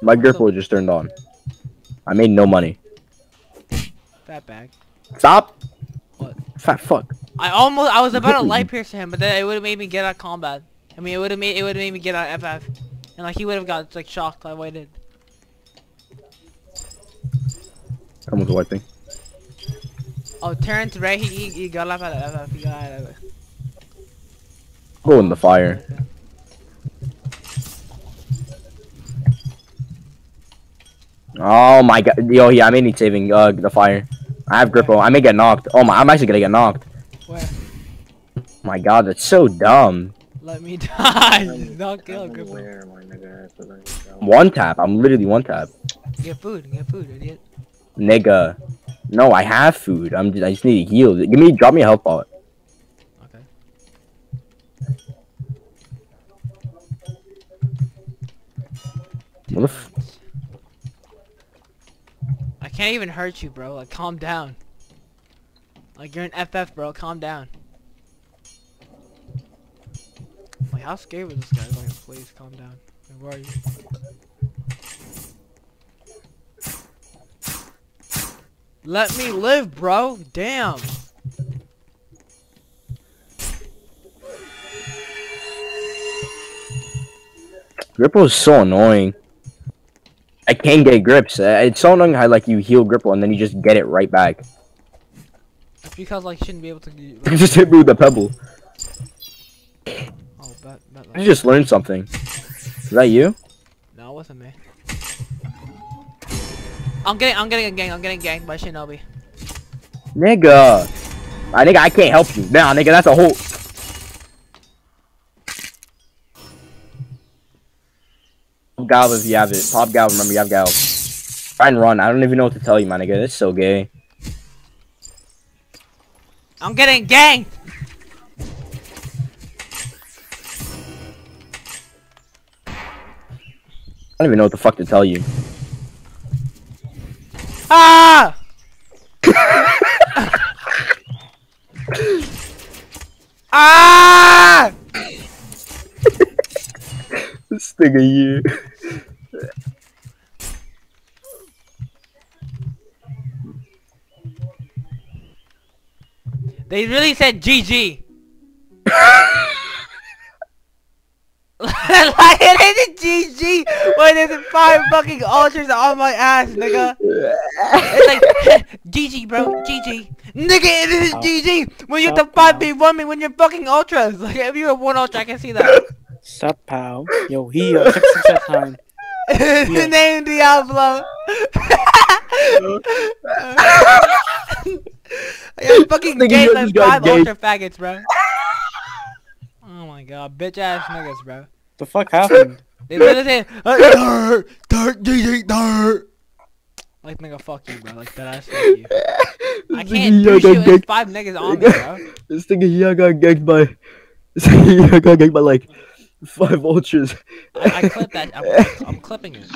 My gripple just turned on. I made no money. Fat bag. Stop. What? Fat fuck. I almost I was about to light pierce him, but then it would have made me get out of combat. I mean, it would have made it would have made me get out of FF, and like he would have got like shocked. I waited. Come with the white thing. Oh, Terrence Ray, he, he, he got up out of FF. He got out of it. Go in the fire. Oh, Oh my god. Yo, yeah, I may need saving. Uh, the fire. I have gripple. I may get knocked. Oh my, I'm actually gonna get knocked. Where? My god, that's so dumb. Let me die. Not kill Gripple. Where, my nigga? So there you go. One tap. I'm literally one tap. Get food. Get food, idiot. Nigga. No, I have food. I'm just, I just need to heal. Give me, drop me a health pot. Okay. What the f- I can't even hurt you, bro. Like, calm down. Like, you're an FF, bro. Calm down. Like, how scared was this guy? Like, please calm down. Like, where are you? Let me live, bro. Damn. Gripple is so annoying. I can't get grips. Uh, It's so annoying how like you heal Gripple and then you just get it right back. Because, like, you shouldn't be able to... You just hit me with a pebble. Oh, bet, bet, You just learned something. Is that you? No, it wasn't me. I'm getting, I'm getting a gang. I'm getting ganked by Shinobi. Nigga. I nigga, I can't help you. Nah, nigga, that's a whole. Pop Gal if you have it. Pop Gal, remember you have Gal. Try and run. I don't even know what to tell you, my nigga. That's so gay. I'm getting ganked. I don't even know what the fuck to tell you. Ah! ah! Nigga you. They really said GG. like it isn't GG when there's five fucking ultras on my ass, nigga. It's like GG, bro, GG. Nigga, it isn't GG when you have to five v one me when you're fucking ultras. Like if you have one ultra, I can see that. Sup, pal? Yo, he uh, check some set time. the name Diablo. I got fucking Nigga, gay you like just got five gay. ultra faggots, bro. Oh my god, bitch ass niggas, bro. The fuck happened? They literally say, dirt, dirt, GG, dirt. Like nigga, fuck you, bro. Like that ass, fuck you. I This can't nigga do here shit got with ganked. five niggas on me, bro. This nigga here got ganked by. This nigga here got ganked by like five ultras. I, I clip that. I'm, I'm clipping it.